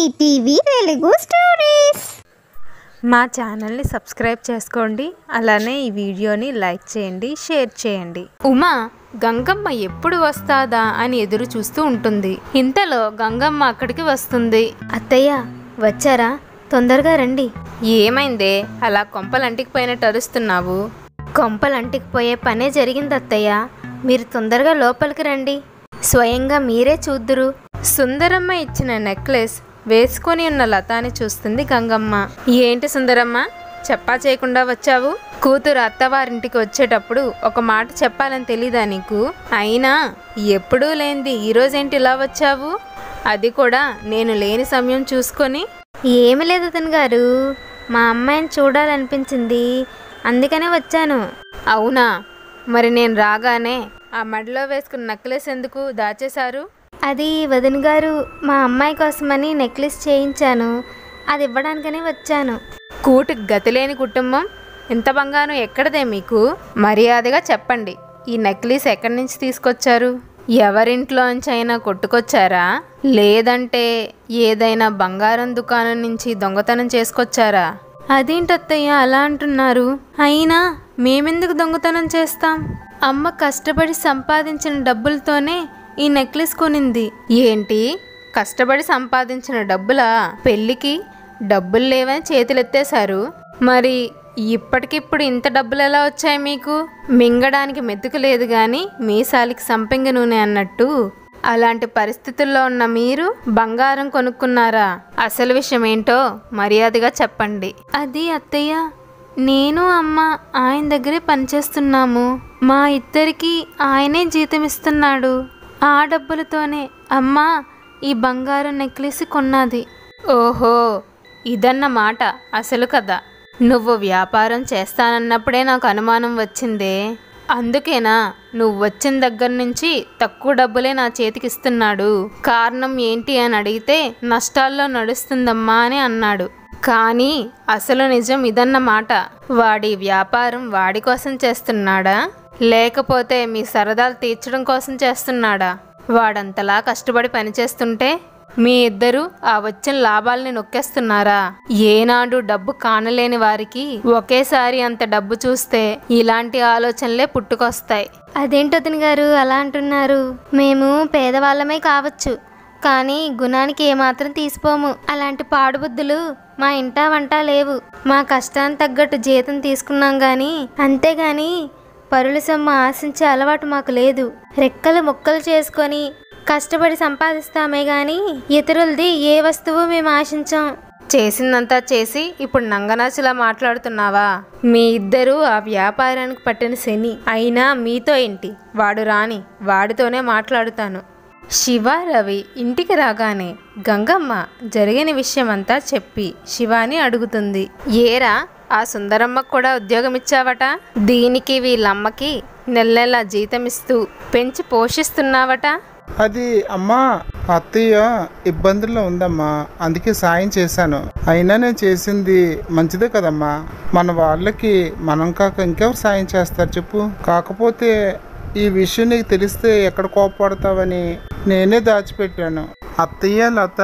ETV Telugu stories. మా ఛానల్ని subscribe చేసుకోండి. అలానే ఈ వీడియోని లైక్ చేయండి షేర్ చేయండి. ఉమా గంగమ్మ ఎప్పుడు వస్తాదా అని ఎదురు చూస్తూ ఉంటుంది. ఇంతలో గంగమ్మ అక్కడికి వస్తుంది. అత్తయ్య వచ్చారా? తొందరగా రండి. ఏమైందే? అలా కొంపలంటికి పోయినట్టు అరుస్తున్నావు. కొంపలంటికి పోయే పనే జరిగింది అత్తయ్య. మీరు తొందరగా లోపలికి రండి. స్వయంగా మీరే చూద్దురు. సుందరమ్మ ఇచ్చిన నెక్లెస్ వేసుకొని ఉన్న లతాని చూస్తుంది గంగమ్మ. ఏంటి సుందరమ్మ? చెప్పా చేయకుండా వచ్చావు? కూతురు అత్తవారింటికి వచ్చేటప్పుడు ఒక మాట చెప్పాలని తెలీదా నీకు? అయినా ఎప్పుడూ లేనిది ఈరోజేంటి ఇలా వచ్చావు? అది కూడా నేను లేని సమయం చూసుకొని. ఏమి లేదు అతను గారు. మా అమ్మాయిని చూడాలనిపించింది. అందుకనే వచ్చాను. అవునా? మరి నేను రాగానే ఆ మడిలో వేసుకున్న నెక్లెస్ ఎందుకు దాచేశారు? అది వదిన గారు మా అమ్మాయి కోసమని నెక్లెస్ చేయించాను. అది ఇవ్వడానికనే వచ్చాను. కూటికి గతిలేని కుటుంబం. ఇంత బంగారం ఎక్కడదే మీకు? మర్యాదగా చెప్పండి. ఈ నెక్లెస్ ఎక్కడి నుంచి తీసుకొచ్చారు? ఎవరింట్లోంచి అయినా కొట్టుకొచ్చారా? లేదంటే ఏదైనా బంగారం దుకాణం నుంచి దొంగతనం చేసుకొచ్చారా? అదేంటత్తయ్య అలా అంటున్నారు? అయినా మేమెందుకు దొంగతనం చేస్తాం? అమ్మ కష్టపడి సంపాదించిన డబ్బులతోనే ఈ నెక్లెస్ కొనింది. ఏంటి? కష్టపడి సంపాదించిన డబ్బులా? పెళ్ళికి డబ్బులు లేవని చేతులెత్తేశారు. మరి ఇప్పటికిప్పుడు ఇంత డబ్బులు ఎలా వచ్చాయి మీకు? మింగడానికి మెతుకు లేదు కానీ మీసాలికి సంపెంగ నూనె అన్నట్టు. అలాంటి పరిస్థితుల్లో ఉన్న మీరు బంగారం కొనుక్కున్నారా? అసలు విషయం ఏంటో మర్యాదగా చెప్పండి. అది అత్తయ్య నేను అమ్మ ఆయన దగ్గరే పనిచేస్తున్నాము. మా ఇద్దరికి ఆయనే జీతం ఇస్తున్నాడు ఆ డబ్బులతోనే అమ్మా ఈ బంగారు నెక్లెస్ కొన్నది. ఓహో ఇదన్న మాట అసలు కదా. నువ్వు వ్యాపారం చేస్తానన్నప్పుడే నాకు అనుమానం వచ్చిందే. అందుకేనా నువ్వు వచ్చిన దగ్గర నుంచి తక్కువ డబ్బులే నా చేతికి ఇస్తున్నాడు. కారణం ఏంటి అని అడిగితే నష్టాల్లో నడుస్తుందమ్మా అని అన్నాడు. కానీ అసలు నిజం ఇదన్నమాట వాడి వ్యాపారం వాడి కోసం చేస్తున్నాడా? లేకపోతే మీ సరదాలు తీర్చడం కోసం చేస్తున్నాడా? వాడంతలా కష్టపడి పనిచేస్తుంటే మీ ఇద్దరు ఆ వచ్చిన లాభాల్ని నొక్కేస్తున్నారా? ఏనాడు డబ్బు కానలేని వారికి ఒకేసారి అంత డబ్బు చూస్తే ఇలాంటి ఆలోచనలే పుట్టుకొస్తాయి. అదేంటి గారు అలా అంటున్నారు? మేము పేదవాళ్ళమే కావచ్చు. కానీ గుణానికి ఏమాత్రం తీసిపోము. అలాంటి పాడుబుద్ధులు మా ఇంటా వంట లేవు. మా కష్టానికి తగ్గట్టు జీతం తీసుకున్నాం కానీ అంతేగాని పరుల సొమ్ము ఆశించే అలవాటు మాకు లేదు. రెక్కలు ముక్కలు చేసుకొని కష్టపడి సంపాదిస్తామే గాని ఇతరులది ఏ వస్తువు మేము ఆశించాం. చేసిందంతా చేసి ఇప్పుడు నంగనాచులా మాట్లాడుతున్నావా? మీ ఇద్దరూ ఆ వ్యాపారానికి పట్టిన శని. అయినా మీతో ఏంటి? వాడు రాని వాడితోనే మాట్లాడుతాను. శివ రవి ఇంటికి రాగానే గంగమ్మ జరిగిన విషయమంతా చెప్పి శివాని అడుగుతుంది. ఏరా ఆ సుందరమ్మకు కూడా ఉద్యోగం ఇచ్చావట దీనికి వీళ్ళమ్మకి నెల నెల జీతం ఇస్తూ పెంచి పోషిస్తున్నావట. అది అమ్మా అత్తయ్య ఇబ్బందుల్లో ఉందమ్మా అందుకే సాయం చేశాను. అయినా నేను చేసింది మంచిదే కదమ్మా. మన వాళ్ళకి మనం కాక ఇంకెవరు సాయం చేస్తారు చెప్పు. కాకపోతే ఈ విషయం నీకు తెలిస్తే ఎక్కడ కోపపడతావని నేనే దాచిపెట్టాను. అత్తయ్య లత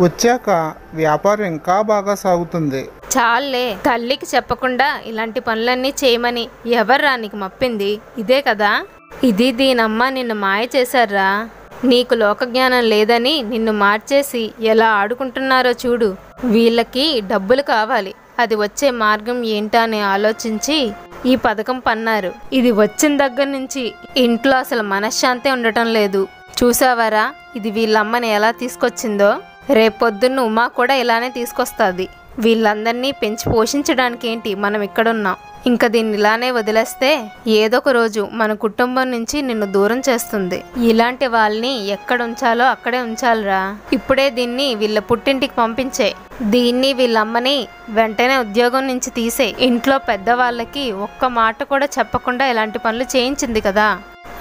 వచ్చాక వ్యాపారం ఇంకా బాగా సాగుతుంది. చాలే తల్లికి చెప్పకుండా ఇలాంటి పనులన్నీ చేయమని ఎవర్రా నీకు మప్పింది? ఇదే కదా? ఇది దీనమ్మ నిన్ను మాయ చేశారా నీకు లోకజ్ఞానం లేదని నిన్ను మార్చేసి ఎలా ఆడుకుంటున్నారో చూడు. వీళ్ళకి డబ్బులు కావాలి. అది వచ్చే మార్గం ఏంటా అని ఆలోచించి ఈ పథకం పన్నారు. ఇది వచ్చిన దగ్గర నుంచి ఇంట్లో అసలు మనశ్శాంతి ఉండటం లేదు. చూసావారా? ఇది వీళ్ళమ్మని ఎలా తీసుకొచ్చిందో? రేపొద్దున్న ఉమా కూడా ఇలానే తీసుకొస్తుంది. వీళ్ళందరినీ పెంచి పోషించడానికి ఏంటి మనం ఇక్కడున్నాం? ఇంకా దీన్ని ఇలానే వదిలేస్తే ఏదో ఒక రోజు మన కుటుంబం నుంచి నిన్ను దూరం చేస్తుంది. ఇలాంటి వాళ్ళని ఎక్కడ ఉంచాలో అక్కడే ఉంచాలిరా. ఇప్పుడే దీన్ని వీళ్ళ పుట్టింటికి పంపించే. దీన్ని వీళ్ళమ్మని వెంటనే ఉద్యోగం నుంచి తీసే. ఇంట్లో పెద్దవాళ్ళకి ఒక్క మాట కూడా చెప్పకుండా ఇలాంటి పనులు చేయించింది కదా.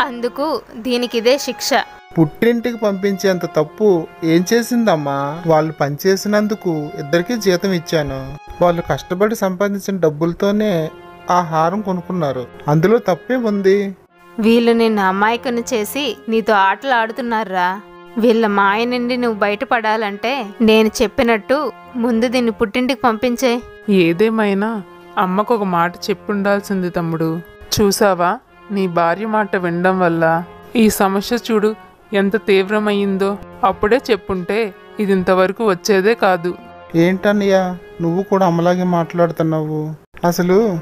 అందుకు దీనికి ఇదే శిక్ష. పుట్టింటికి పంపించేంత తప్పు ఏం చేసిందమ్మా? వాళ్ళు పనిచేసినందుకు ఇద్దరికీ జీతం ఇచ్చాను. వాళ్ళు కష్టపడి సంపాదించిన డబ్బులతోనే ఆ హారం కొనుక్కున్నారు. అందులో తప్పే ఉంది? వీళ్ళు నిన్ను అమాయకుని చేసి నీతో ఆటలు ఆడుతున్నారా? వీళ్ళ మాయ నుండి నువ్వు బయటపడాలంటే నేను చెప్పినట్టు ముందు దీన్ని పుట్టింటికి పంపించే. ఏదేమైనా అమ్మకు ఒక మాట చెప్పుండాల్సింది తమ్ముడు. చూసావా? నీ భార్య మాట వినడం వల్ల ఈ సమస్య చూడు. ఎంత తీవ్రమయ్యిందో అప్పుడే చెప్పుంటే ఇది ఇంతవరకు వచ్చేదే కాదు. ఏంటన్నయ్య? నువ్వు కూడా అమ్మలాగే మాట్లాడుతున్నావు. అసలు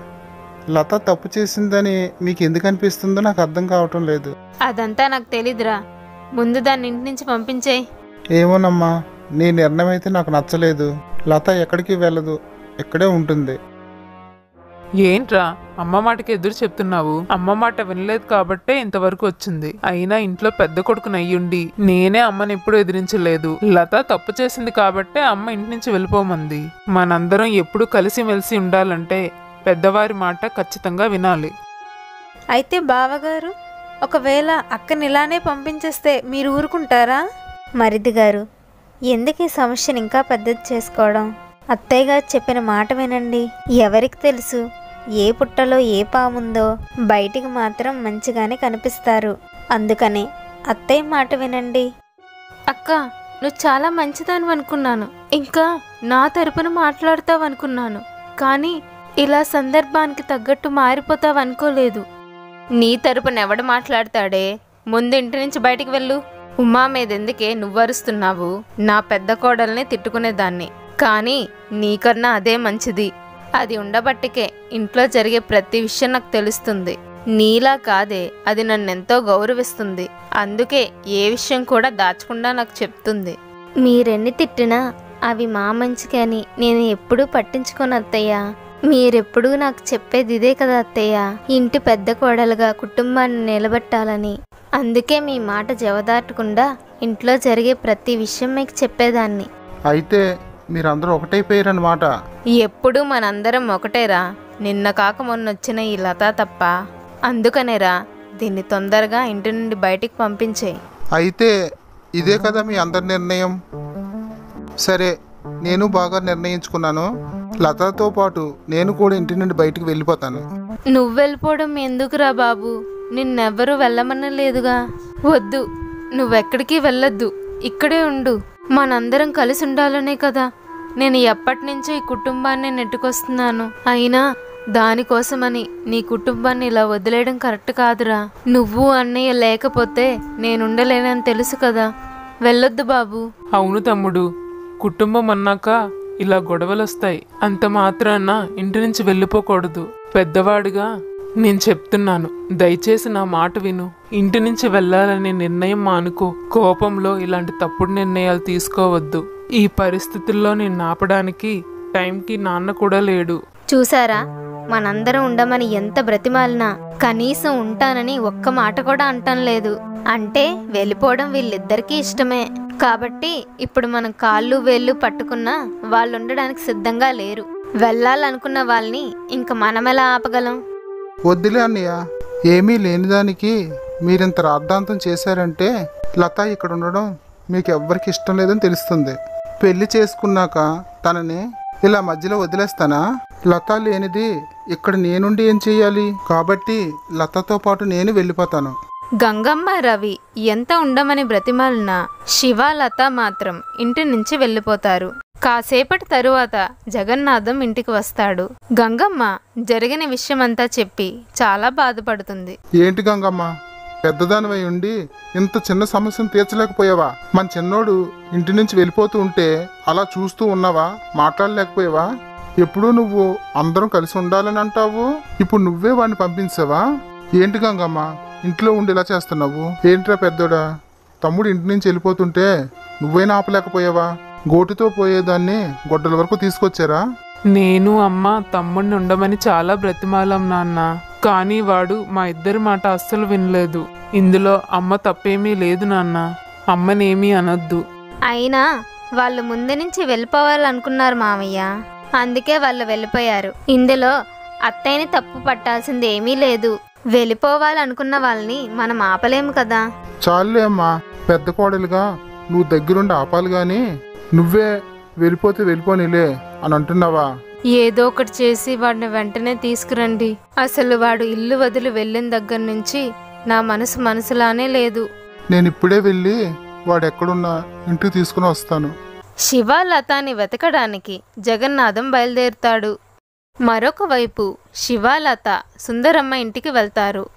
లత తప్పు చేసిందని మీకు ఎందుకు అనిపిస్తుందో నాకు అర్థం కావటం లేదు. అదంతా నాకు తెలీదురా. ముందు దాన్ని ఇంటి నుంచి పంపించేయి. ఏమోనమ్మా నీ నిర్ణయం అయితే నాకు నచ్చలేదు. లత ఎక్కడికి వెళ్ళదు ఇక్కడే ఉంటుంది. ఏంట్రా? అమ్మ మాటకి ఎదురు చెప్తున్నావు. అమ్మ మాట వినలేదు కాబట్టే ఇంతవరకు వచ్చింది. అయినా ఇంట్లో పెద్ద కొడుకుని అయ్యుండి నేనే అమ్మని ఎప్పుడు ఎదిరించలేదు. లత తప్పు చేసింది కాబట్టే అమ్మ ఇంటి నుంచి వెళ్ళిపోమంది. మనందరం ఎప్పుడు కలిసిమెలిసి ఉండాలంటే పెద్దవారి మాట ఖచ్చితంగా వినాలి. అయితే బావగారు ఒకవేళ అక్కని ఇలానే పంపించేస్తే మీరు ఊరుకుంటారా? మరిది గారు ఎందుకు ఈ సమస్యను ఇంకా పెద్దది చేసుకోవడం? అత్తయ్య గారు చెప్పిన మాట వినండి. ఎవరికి తెలుసు? ఏ పుట్టలో ఏ పాముందో బయటికి మాత్రం మంచిగానే కనిపిస్తారు. అందుకని అత్తయ్య మాట వినండి. అక్క నువ్వు చాలా మంచిదాని అనుకున్నాను. ఇంకా నా తరపున మాట్లాడతావు అనుకున్నాను కానీ ఇలా సందర్భానికి తగ్గట్టు మారిపోతావు అనుకోలేదు నీ తరపున ఎవడు మాట్లాడతాడే? ముందు ఇంటి నుంచి బయటికి వెళ్ళు. ఉమా మీద ఎందుకే నువ్వు అరుస్తున్నావు నా పెద్ద కోడల్ని తిట్టుకునేదాన్ని. కానీ నీకన్నా అదే మంచిది. అది ఉండబట్టికే ఇంట్లో జరిగే ప్రతి విషయం నాకు తెలుస్తుంది. నీలా కాదే అది నన్నెంతో గౌరవిస్తుంది. అందుకే ఏ విషయం కూడా దాచకుండా నాకు చెప్తుంది. మీరెన్ని తిట్టినా అవి మా మంచికి అని నేను ఎప్పుడూ పట్టించుకోను అత్తయ్య. మీరెప్పుడూ నాకు చెప్పేది ఇదే కదా అత్తయ్య. ఇంటి పెద్ద కోడలుగా కుటుంబాన్ని నిలబెట్టాలని. అందుకే మీ మాట జవదాటకుండా ఇంట్లో జరిగే ప్రతి విషయం మీకు చెప్పేదాన్ని. అయితే మీరందరూ ఒకటైపోయారన్నమాట ఎప్పుడు మనందరం ఒకటేరా. నిన్న కాక మొన్న వచ్చిన ఈ లత తప్ప అందుకనేరా దీన్ని తొందరగా ఇంటి నుండి బయటికి పంపించేయి. అయితే ఇదే కదా మీ అందరి నిర్ణయం. సరే నేను బాగా నిర్ణయించుకున్నాను. లతతో పాటు నేను కూడా ఇంటి నుండి బయటికి వెళ్ళిపోతాను. నువ్వు వెళ్ళిపోవడం ఎందుకురా బాబు? నిన్నెవ్వరూ వెళ్ళమనలేదుగా. వద్దు నువ్వెక్కడికి వెళ్ళొద్దు. ఇక్కడే ఉండు. మనందరం కలిసి ఉండాలనే కదా. నేను ఎప్పటి నుంచో ఈ కుటుంబాన్ని నెట్టుకొస్తున్నాను. అయినా దానికోసమని నీ కుటుంబాన్ని ఇలా వదిలేయడం కరెక్ట్ కాదురా. నువ్వు అన్నయ్య లేకపోతే నేనుండలేనని తెలుసు కదా. వెళ్ళొద్దు బాబు. అవును తమ్ముడు. కుటుంబం అన్నాక ఇలా గొడవలు వస్తాయి అంత మాత్రాన ఇంటి నుంచి వెళ్ళిపోకూడదు. పెద్దవాడిగా నేను చెప్తున్నాను దయచేసి నా మాట విను. ఇంటి నుంచి వెళ్ళాలనే నిర్ణయం మానుకో. కోపంలో ఇలాంటి తప్పుడు నిర్ణయాలు తీసుకోవద్దు. ఈ పరిస్థితుల్లో నేను ఆపడానికి టైంకి నాన్న కూడా లేడు. చూసారా? మనందరం ఉండమని ఎంత బ్రతిమాలినా కనీసం ఉంటానని ఒక్క మాట కూడా అంటం లేదు. అంటే వెళ్ళిపోవడం వీళ్ళిద్దరికీ ఇష్టమే. కాబట్టి ఇప్పుడు మనం కాళ్ళు వేళ్ళు పట్టుకున్నా వాళ్ళు ఉండడానికి సిద్ధంగా లేరు. వెళ్ళాలనుకున్న వాళ్ళని ఇంక మనమెలా ఆపగలం? వద్దులే అన్నయ్య. ఏమీ లేని దానికి మీరింత రాద్ధాంతం చేశారంటే లత ఇక్కడ ఉండడం మీకు ఎవ్వరికి ఇష్టం లేదని తెలుస్తుంది. పెళ్ళి చేసుకున్నాక తనని ఇలా మధ్యలో వదిలేస్తానా? లత లేనిది ఇక్కడ నేనుండి ఏం చెయ్యాలి కాబట్టి లతతో పాటు నేను వెళ్ళిపోతాను. గంగమ్మ రవి ఎంత ఉండమని బ్రతిమాలిన శివ లత మాత్రం ఇంటి నుంచి వెళ్ళిపోతారు. కాసేపటి తరువాత జగన్నాథం ఇంటికి వస్తాడు. గంగమ్మ జరిగిన విషయమంతా చెప్పి చాలా బాధపడుతుంది. ఏంటి గంగమ్మ? పెద్దదానివై ఉండి ఇంత చిన్న సమస్యను తీర్చలేకపోయావా? మన చిన్నోడు ఇంటి నుంచి వెళ్ళిపోతూ ఉంటే అలా చూస్తూ ఉన్నావా? మాట్లాడలేకపోయావా? ఎప్పుడూ నువ్వు అందరం కలిసి ఉండాలని అంటావు? ఇప్పుడు నువ్వే వాడిని పంపించావా? ఏంటి గంగమ్మ? ఇంట్లో ఉండి ఇలా చేస్తున్నావు? ఏంట్రా పెద్దోడా? తమ్ముడు ఇంటి నుంచి వెళ్ళిపోతుంటే నువ్వైనా ఆపలేకపోయావా? గోటుతో పోయేదాన్ని గొడ్డల వరకు తీసుకొచ్చారా? నేను అమ్మ తమ్ముడిని ఉండమని చాలా బ్రతిమాలం నాన్న. కానీ వాడు మా ఇద్దరి మాట అస్సలు వినలేదు. ఇందులో అమ్మ తప్పేమీ లేదు నాన్న. అమ్మనేమీ అనొద్దు. అయినా వాళ్ళు ముందు నుంచి వెళ్ళిపోవాలనుకున్నారు మామయ్య. అందుకే వాళ్ళు వెళ్ళిపోయారు. ఇందులో అత్తయ్యని తప్పు పట్టాల్సింది ఏమీ లేదు. వెళ్ళిపోవాలనుకున్న వాళ్ళని మనం ఆపలేము కదా. చాలులే అమ్మా. పెద్ద కోడలుగా నువ్వు దగ్గరుండి ఆపాలి గాని నువ్వే వెళ్ళిపోతే వెళ్ళిపోనిలే అని అంటున్నావా? ఏదో ఒకటి చేసి వాడిని వెంటనే తీసుకురండి. అసలు వాడు ఇల్లు వదిలి వెళ్ళిన దగ్గర నుంచి నా మనసు మనసులానే లేదు. నేను ఇప్పుడే వెళ్ళి వాడు ఎక్కడున్నా ఇంటికి తీసుకుని వస్తాను. శివ లతాని వెతకడానికి జగన్నాథం బయలుదేరుతాడు. మరొక వైపు శివ లత సుందరమ్మ ఇంటికి వెళ్తారు.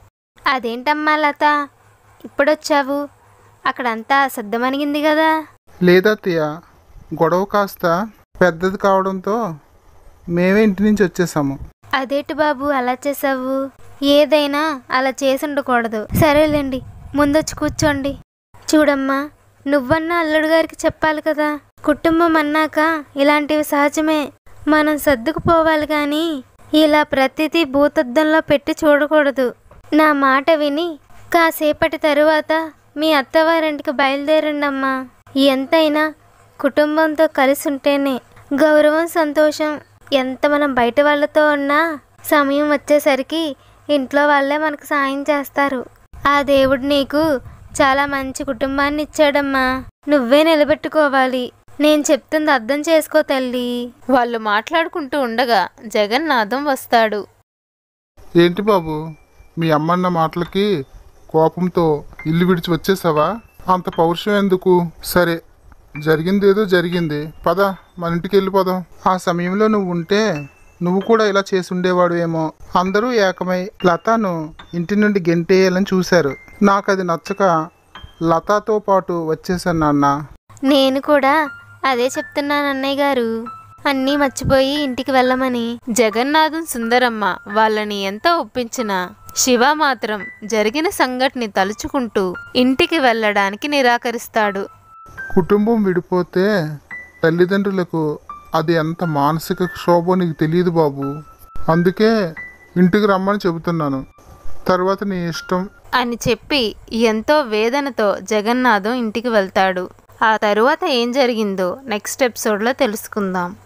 అదేంటమ్మా లత? ఇప్పుడొచ్చావు? అక్కడంతా సర్దమణిగింది కదా? లేదా గొడవ కాస్త పెద్దది కావడంతో మేమే ఇంటి నుంచి వచ్చేసాము. అదేంటి బాబు అలా చేసావు? ఏదైనా అలా చేసి ఉండకూడదు. సరేలేండి ముందొచ్చి కూర్చోండి. చూడమ్మా నువ్వన్నా అల్లుడు గారికి చెప్పాలి కదా? కుటుంబం అన్నాక ఇలాంటివి సహజమే. మనం సర్దుకుపోవాలి కానీ ఇలా ప్రతిదీ భూతద్దంలో పెట్టి చూడకూడదు. నా మాట విని కాసేపటి తరువాత మీ అత్తవారింటికి బయలుదేరండమ్మా. ఎంతైనా కుటుంబంతో కలిసి ఉంటేనే గౌరవం సంతోషం ఎంత మనం బయట వాళ్ళతో ఉన్నా సమయం వచ్చేసరికి ఇంట్లో వాళ్ళే మనకు సాయం చేస్తారు. ఆ దేవుడు నీకు చాలా మంచి కుటుంబాన్ని ఇచ్చాడమ్మా. నువ్వే నిలబెట్టుకోవాలి. నేను చెప్తుంది అర్థం చేసుకో తల్లి. వాళ్ళు మాట్లాడుకుంటూ ఉండగా జగన్నాథం వస్తాడు. ఏంటి బాబు? మీ అమ్మన్న మాటలకి కోపంతో ఇల్లు విడిచి వచ్చేసావా? అంత పౌరుషం ఎందుకు? సరే జరిగింది ఏదో జరిగింది. పద మన ఇంటికి వెళ్ళిపోదాం ఆ సమయంలో నువ్వు ఉంటే నువ్వు కూడా ఇలా చేసి ఉండేవాడు ఏమో. అందరూ ఏకమై లతాను ఇంటి నుండి గెంటేయాలని చూశారు. నాకు అది నచ్చక లతాతో పాటు వచ్చేసాను నాన్న. నేను కూడా అదే చెప్తున్నాను అన్నయ్య గారు. అన్నీ మర్చిపోయి ఇంటికి వెళ్ళమని. జగన్నాథం సుందరమ్మ వాళ్ళని ఎంత ఒప్పించినా శివ మాత్రం జరిగిన సంఘటని తలుచుకుంటూ ఇంటికి వెళ్ళడానికి నిరాకరిస్తాడు. కుటుంబం విడిపోతే తల్లిదండ్రులకు అది ఎంత మానసిక క్షోభం నీకు తెలియదు బాబు. అందుకే ఇంటికి రమ్మని చెబుతున్నాను. తర్వాత నీ ఇష్టం. అని చెప్పి ఎంతో వేదనతో జగన్నాథం ఇంటికి వెళ్తాడు. ఆ తరువాత ఏం జరిగిందో నెక్స్ట్ ఎపిసోడ్లో తెలుసుకుందాం.